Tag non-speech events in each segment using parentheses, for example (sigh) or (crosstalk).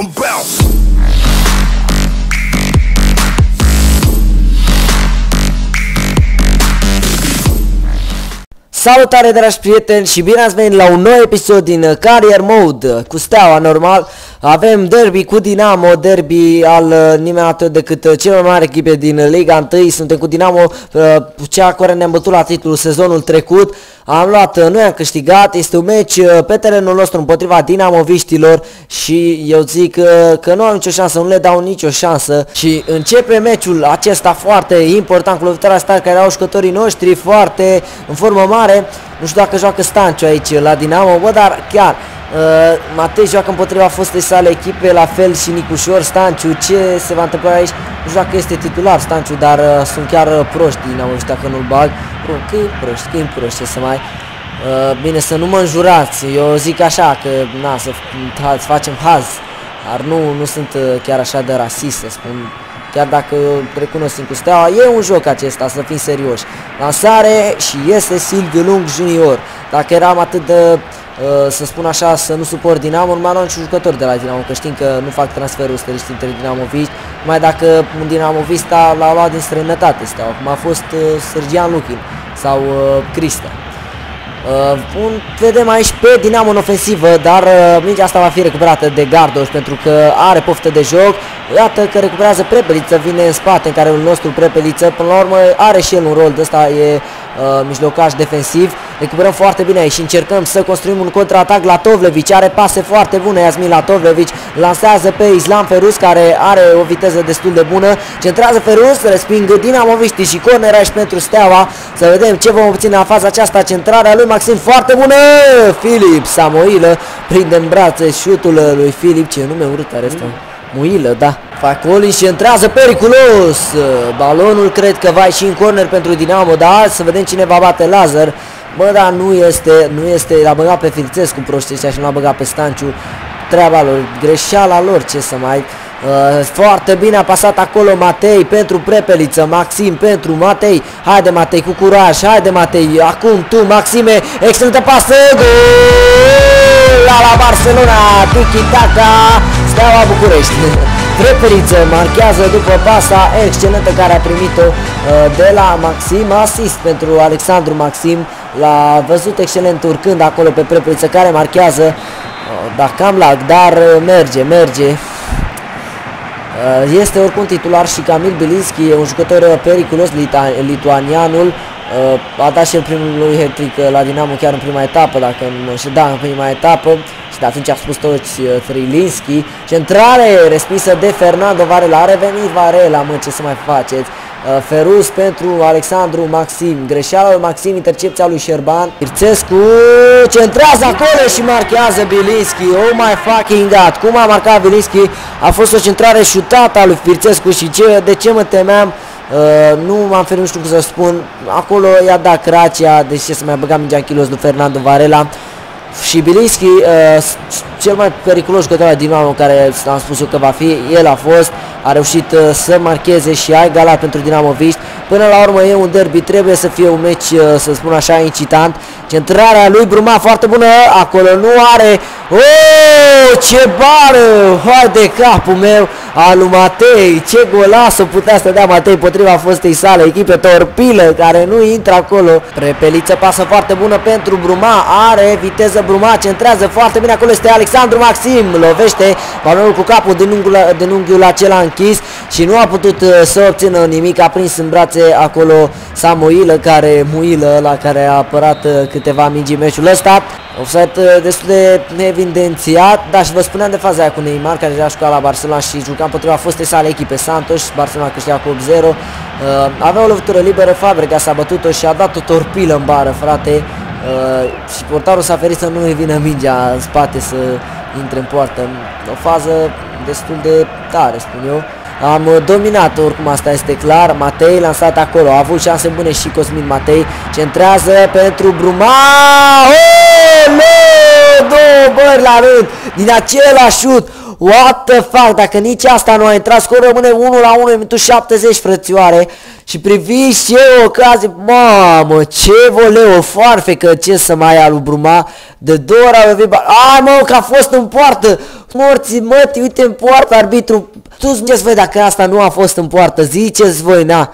'em bounce. Salutare dragi prieteni și bine ați venit la un nou episod din Career Mode cu Steaua normal Avem derby cu Dinamo, derby al uh, nimeni atât decât uh, cele mai mari echipe din Liga 1 Suntem cu Dinamo, uh, cea care ne-am bătut la titlul sezonul trecut. Am luat, noi am câștigat, este un meci pe terenul nostru împotriva Dinamoviștilor Și eu zic că nu am nicio șansă, nu le dau nicio șansă. Și începe meciul acesta foarte important cu lovitarea asta care au jucătorii noștri foarte în formă mare mare. Nu știu dacă joacă Stanciu aici la Dinamo, bă, dar chiar uh, Matei joacă împotriva fostei sale echipe, la fel și Nicușor, Stanciu, ce se va întâmpla aici? Nu știu dacă este titular Stanciu, dar uh, sunt chiar uh, proști Dinamo, știu dacă nu-l bag. Bă, că e proști, că e proști, ce să mai... Uh, bine, să nu mă înjurați, eu zic așa, că na, să, să facem haz, dar nu, nu sunt uh, chiar așa de rasist, să spun chiar dacă recunosc cu steaua, e un joc acesta, să fim serioși. Lansare și este Silviu Lung Junior. Dacă eram atât de, uh, să spun așa, să nu suport Dinamo, nu mai luam niciun jucător de la Dinamo, că știm că nu fac transferul stăriști între Dinamoviști, mai dacă un Dinamovista l-a luat din străinătate steaua, cum a fost uh, Sergian Luchin sau uh, Crista. Uh, un, vedem aici pe Dinamo în ofensivă, dar uh, mingea asta va fi recuperată de Gardoș pentru că are poftă de joc. Iată că recuperează Prepeliță, vine în spate în care nostru Prepeliță, până la urmă are și el un rol de ăsta, e uh, mijlocaș defensiv. Recuperăm foarte bine aici și încercăm să construim un contraatac. La Tovlevici, are pase foarte bune. Iasmin la Tovlevici, lansează pe Islam Ferus care are o viteză destul de bună, centrează Ferus, resping Dinamoviști și corner aici pentru Steaua, să vedem ce vom obține la faza aceasta, centrarea lui Maxim foarte bună, Filip Samoilă prinde în brațe șutul lui Filip, ce nume urât are ăsta. Muilă, da. Facoli și întrează periculos. Balonul cred că va și în corner pentru Dinamo, dar să vedem cine va bate Lazar. Bă, dar nu este, nu este, l-a băgat pe Filțescu proștii și l-a băgat pe Stanciu. Treaba lor, greșeala lor, ce să mai... Uh, foarte bine a pasat acolo Matei pentru Prepeliță, Maxim pentru Matei. Haide Matei cu curaj, haide Matei, acum tu Maxime, excelentă pasă, gol la la Barcelona, tiki-taka, Steaua București. (laughs) Prepeliță marchează după pasa excelentă care a primit-o uh, de la Maxim, asist pentru Alexandru Maxim, l-a văzut excelent urcând acolo pe Prepeliță care marchează, uh, da, cam lag, dar uh, merge, merge, Uh, este oricum titular și Camil Bilinski, un jucător uh, periculos lituanianul. Uh, a dat și el primul lui hat la Dinamo chiar în prima etapă, dacă nu și da, în prima etapă. Și de atunci a spus toți Frilinski. Centrare respinsă de Fernando Varela. A revenit Varela, mă, ce să mai faceți? Uh, Ferus pentru Alexandru Maxim. Greșeala lui Maxim, intercepția lui Șerban. Irțescu centrează acolo și marchează Bilinski. Oh my fucking god. Cum a marcat Bilinski? A fost o centrare șutată a lui Firțescu și ce, de ce mă temeam? Uh, nu m-am ferit, nu știu cum să spun. Acolo i-a dat Cracia, deși ce să mai băga mingea în kilos lui Fernando Varela. Și Bilinski, uh, cel mai periculos jucător din Dinamo care am spus eu că va fi, el a fost a reușit uh, să marcheze și a egalat pentru Dinamoviști. Până la urmă e un derby, trebuie să fie un meci, uh, să spun așa, incitant. Centrarea lui Bruma foarte bună, acolo nu are. Oh, ce bară! Hai de capul meu al lui Matei, ce golasă putea să dea Matei potriva fostei sale, echipe torpilă care nu intră acolo. Prepeliță pasă foarte bună pentru Bruma, are viteză Bruma, centrează foarte bine, acolo este Alexandru Maxim, lovește balonul cu capul din unghiul, din unghiul acela închis și nu a putut uh, să obțină nimic, a prins în brațe acolo Samuilă, care Muilă, la care a apărat uh, câteva mingi meciul ăsta. Offside uh, destul de evidențiat, dar și vă spuneam de faza aia cu Neymar, care deja juca la Barcelona și juca împotriva fostei sale echipe Santos, Barcelona câștiga cu 8-0. Uh, avea o lovitură liberă, Fabregas a bătut-o și a dat o torpilă în bară, frate. Uh, și portarul s-a ferit să nu îi vină mingea în spate să intre în poartă. O fază destul de tare, spun eu. Am uh, dominat oricum, asta este clar. Matei lansat acolo, a avut șanse bune și Cosmin Matei. Centrează pentru Bruma. Oh, no! Două bări la rând din același șut. What the fuck, dacă nici asta nu a intrat, scor rămâne 1 la 1 minutul 70, frățioare. Și priviți ce ocazie, mamă, ce voleu, foarfecă, ce să mai ia lui Bruma. De două ori a lovit, ai mă, că a fost în poartă. Morții mătii, uite în poartă, arbitru. Tu ziceți voi dacă asta nu a fost în poartă, ziceți voi, na.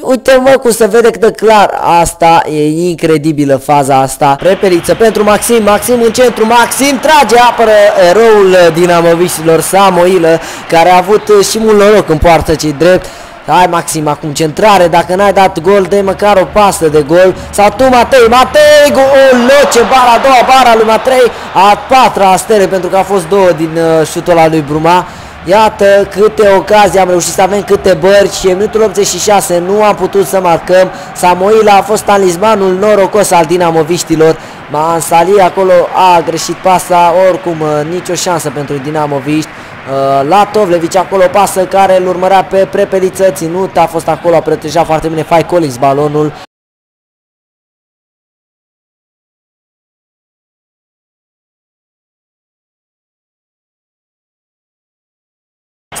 Uite mă cum se vede cât de clar Asta e incredibilă faza asta. Repeliță pentru Maxim. Maxim în centru. Maxim trage apără eroul dinamoviștilor Samoilă Care a avut și mult noroc în poartă cei drept. Hai Maxim, acum centrare, dacă n-ai dat gol, dă măcar o pasă de gol. Sau tu Matei, Matei, gol, ce bara a doua, bara lui Matei, a patra astere pentru că a fost două din uh, șutul ăla lui Bruma. Iată câte ocazii am reușit să avem câte bărci și în minutul 86 nu am putut să marcăm. Samoila a fost talismanul norocos al dinamoviștilor. Mansali acolo a greșit pasa, oricum uh, nicio șansă pentru dinamoviști. Uh, la Tovlevici acolo pasă care îl urmărea pe Prepeliță, ținut, a fost acolo, a protejat foarte bine Fai Collins balonul.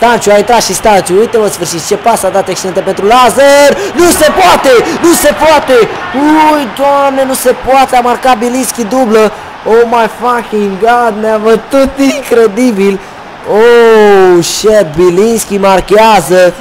Stanciu a intrat și Stanciu, uite mă sfârșit ce pas a dat excelentă pentru Lazar, nu se poate, nu se poate, ui doamne, nu se poate, a marcat Bilinski dublă, oh my fucking god, ne-a bătut incredibil, oh shit, Bilinski marchează,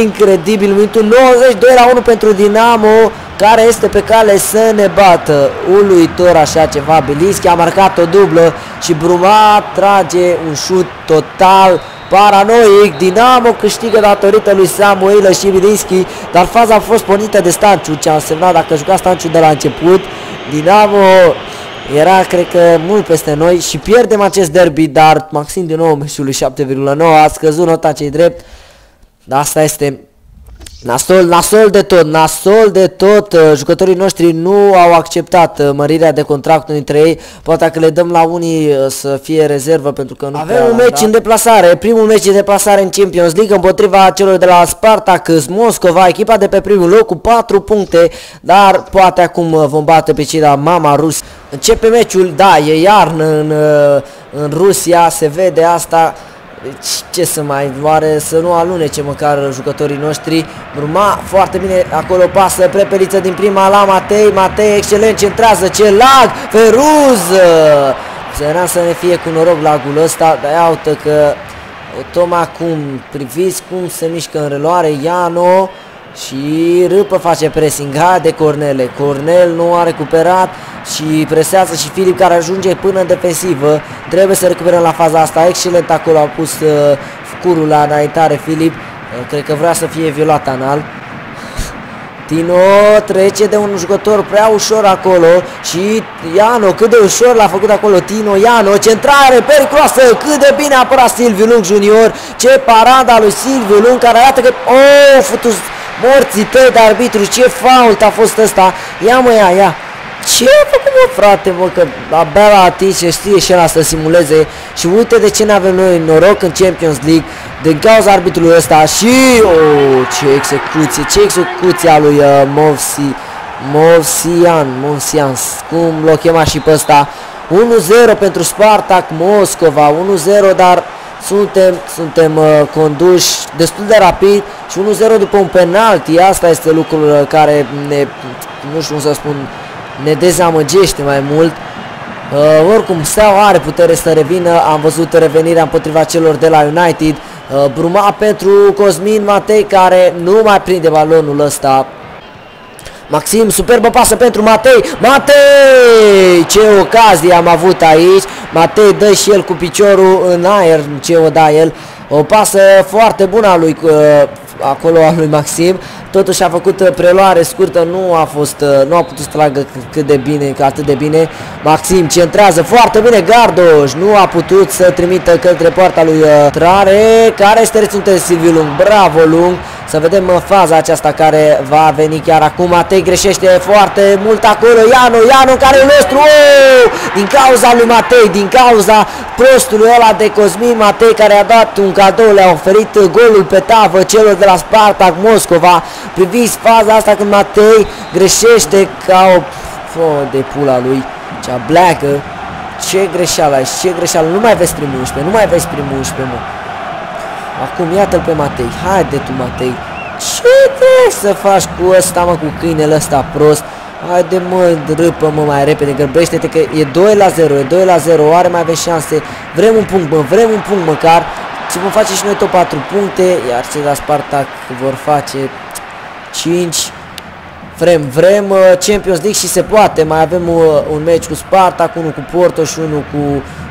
incredibil, minutul 92 la 1 pentru Dinamo, care este pe cale să ne bată, uluitor așa ceva, Bilinski a marcat o dublă și Bruma trage un șut total paranoic, Dinamo câștigă datorită lui Samuel și Bilinski, dar faza a fost pornită de Stanciu, ce a însemnat dacă juca Stanciu de la început, Dinamo era, cred că, mult peste noi și pierdem acest derby, dar Maxim din nou meciului 7,9 a scăzut nota cei drept, dar asta este Nasol, nasol de tot, nasol de tot, uh, jucătorii noștri nu au acceptat uh, mărirea de contract dintre ei, poate că le dăm la unii uh, să fie rezervă pentru că nu Avem un meci da? în deplasare, primul meci de deplasare în Champions League împotriva celor de la Spartak Moscova, echipa de pe primul loc cu 4 puncte, dar poate acum vom bate pe cei de la Mama Rus. Începe meciul, da, e iarnă în, în Rusia, se vede asta, deci ce să mai, oare să nu alunece măcar jucătorii noștri. Urma foarte bine, acolo pasă prepeliță din prima la Matei, Matei excelent, centrează, ce lag, Feruz! Să să ne fie cu noroc lagul ăsta, dar iată că tocmai acum priviți cum se mișcă în reloare Iano și Râpă face pressing, de Cornele, Cornel nu a recuperat și presează și Filip care ajunge până în defensivă, trebuie să recuperăm la faza asta, excelent acolo a pus uh, curul la înaintare Filip, uh, cred că vrea să fie violat anal. Tino trece de un jucător prea ușor acolo și Iano cât de ușor l-a făcut acolo Tino, Iano, centrare periculoasă, cât de bine a apărat Silviu Lung Junior, ce parada lui Silviu Lung care arată că, oh, futus morții tăi de arbitru, ce fault a fost ăsta, ia mă, ia, ia, ce a făcut mă frate mă că abia l-a atins și știe și ăla să simuleze? Și uite de ce ne avem noi noroc în Champions League din cauza arbitrului ăsta. Și oh, ce execuție, ce execuție a lui uh, Movsi Movsian, Movsian, cum l-o chema și pe ăsta? 1-0 pentru Spartak Moscova 1-0 dar suntem, suntem uh, conduși destul de rapid și 1-0 după un penalti, asta este lucrul uh, care ne, nu știu cum să spun, ne dezamăgește mai mult. Uh, oricum, Steaua are putere să revină, am văzut revenirea împotriva celor de la United. Uh, Bruma pentru Cosmin Matei care nu mai prinde balonul ăsta. Maxim, superbă pasă pentru Matei. Matei! Ce ocazie am avut aici. Matei dă și el cu piciorul în aer, ce o da el. O pasă foarte bună a lui, uh, acolo a lui Maxim. Totuși a făcut uh, preluare scurtă, nu a fost, uh, nu a putut să tragă cât de bine, atât de bine. Maxim centrează foarte bine Gardoș, nu a putut să trimită către poarta lui uh, Trare, care este reținută Silviu Lung. Bravo Lung! Să vedem faza aceasta care va veni chiar acum. Matei greșește foarte mult acolo. Ianu, Ianu care e nostru. Oh! Din cauza lui Matei, din cauza prostului ăla de Cosmin Matei care a dat un cadou, le-a oferit golul pe tavă celor de la Spartak Moscova. Priviți faza asta când Matei greșește ca o fo de pula lui. Cea bleacă. Ce greșeală aici, ce greșeală. Nu mai vezi primul 11, nu mai vezi primul 11, mă. Acum iată-l pe Matei. Haide tu, Matei. Ce trebuie să faci cu ăsta, mă, cu câinele ăsta prost? Haide mă, râpă mă mai repede, grăbește-te că e 2 la 0, e 2 la 0, oare mai aveți șanse? Vrem un punct, mă, vrem un punct măcar. Și vom face și noi tot 4 puncte, iar cei la Spartak vor face 5. Vrem, vrem uh, Champions League și se poate, mai avem uh, un meci cu Spartak, unul cu Porto și unul cu Uh,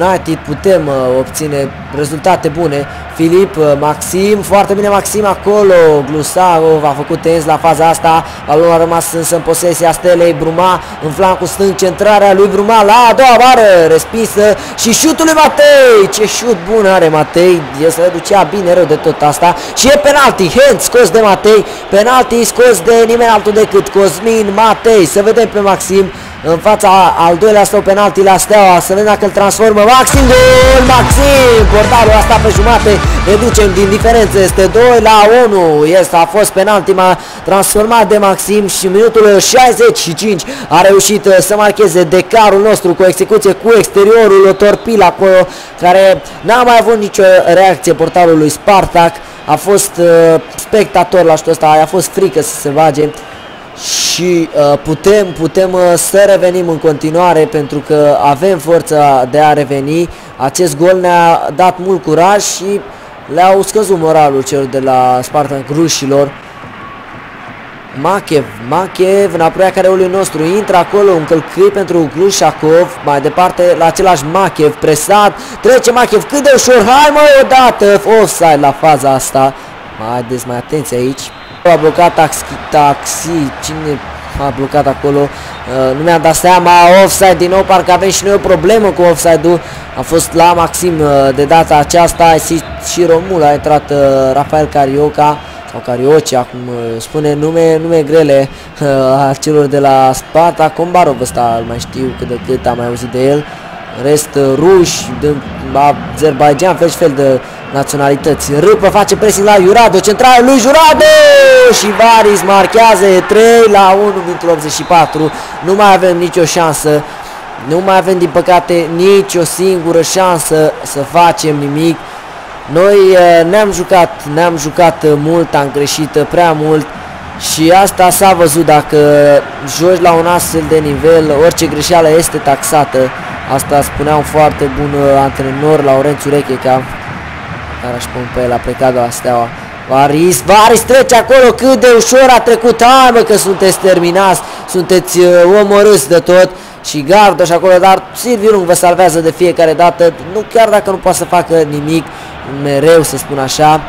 United putem uh, obține rezultate bune. Filip, uh, Maxim, foarte bine Maxim acolo, Glusarov a făcut tens la faza asta, balonul a rămas însă în posesia Stelei Bruma, în flancul stâng, centrarea lui Bruma la a doua bară, respinsă și șutul lui Matei, ce șut bun are Matei, el se reducea bine rău de tot asta. Și e penalti, hand scos de Matei, penalti scos de nimeni altul decât Cosmin Matei, să vedem pe Maxim, în fața al doilea său penalti la Steaua, să vedem dacă îl transformă. Maxim, gol, Maxim, portarul asta pe jumate, reducem din diferență, este 2 la 1, este, a fost penalti, m-a transformat de Maxim și minutul 65 a reușit uh, să marcheze decarul nostru cu o execuție cu exteriorul, o torpilă acolo, care n-a mai avut nicio reacție portarul lui Spartak, a fost uh, spectator la ștul ăsta, a fost frică să se bage și uh, putem, putem uh, să revenim în continuare pentru că avem forța de a reveni. Acest gol ne-a dat mult curaj și le-au scăzut moralul celor de la Spartan rușilor. Machev, Machev în apropierea careului nostru, intră acolo, un călcâi pentru Glușacov, mai departe la același Machev, presat, trece Machev cât de ușor, hai mă odată, offside la faza asta, mai haideți mai atenție aici, a blocat taxi, taxi, cine a blocat acolo, uh, nu mi-am dat seama, offside din nou, parcă avem și noi o problemă cu offside-ul, a fost la Maxim uh, de data aceasta și, și Romul a intrat uh, Rafael Carioca, sau Carioci, acum uh, spune nume, nume grele uh, a celor de la Sparta, Combarov ăsta, îl mai știu cât de cât am mai auzit de el, în rest uh, ruși, din Azerbaijan, fel și fel de naționalități. Râpă face pressing la Jurado, centrală lui Jurado și Varis marchează 3 la 1 minutul 84. Nu mai avem nicio șansă. Nu mai avem din păcate nicio singură șansă să facem nimic. Noi uh, ne-am jucat, ne-am jucat mult, am greșit prea mult și asta s-a văzut dacă joci la un astfel de nivel, orice greșeală este taxată. Asta spunea un foarte bun uh, antrenor, Laurențiu Recheca, care aș pun pe el, a plecat la Steaua. Varis, Varis trece acolo cât de ușor a trecut, hai mă că sunteți terminați, sunteți uh, omorâți de tot. Și gardă și acolo, dar Silviu nu vă salvează de fiecare dată, nu chiar dacă nu poate să facă nimic, mereu să spun așa,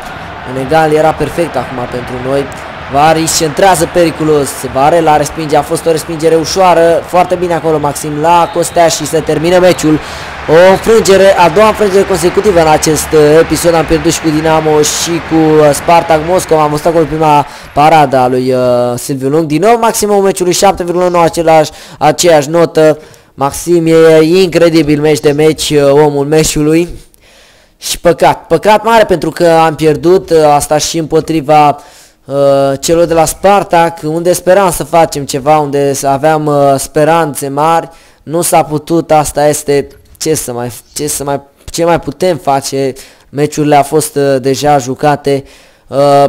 în egal era perfect acum pentru noi, Varis centrează periculos, Vare la respinge, a fost o respingere ușoară, foarte bine acolo Maxim la Costea și se termină meciul. O înfrângere, a doua înfrângere consecutivă în acest uh, episod, am pierdut și cu Dinamo și cu uh, Spartak Moscova, am văzut acolo prima parada a lui uh, Silviu Lung. Din nou maximul meciului 7,9 același, aceeași notă. Maxim e incredibil meci de meci, uh, omul meciului. Și păcat, păcat mare pentru că am pierdut, uh, asta și împotriva uh, celor de la Spartak, unde speram să facem ceva, unde aveam uh, speranțe mari, nu s-a putut, asta este ce să mai, ce să mai, ce mai putem face, meciurile au fost uh, deja jucate, uh,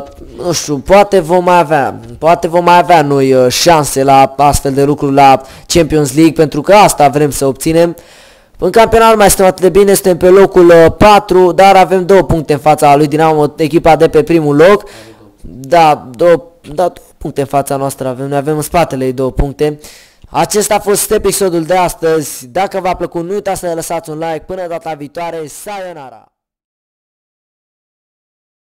nu știu, poate vom mai avea, poate vom mai avea noi uh, șanse la astfel de lucruri la Champions League, pentru că asta vrem să obținem. În campionat mai suntem atât de bine, suntem pe locul uh, 4, dar avem două puncte în fața lui Dinamo, echipa de pe primul loc. Da, două, da, două puncte în fața noastră avem, noi avem în spatele ei două puncte. Acesta a fost episodul de astăzi. Dacă v-a plăcut, nu uitați să ne lăsați un like. Până data viitoare, sayonara!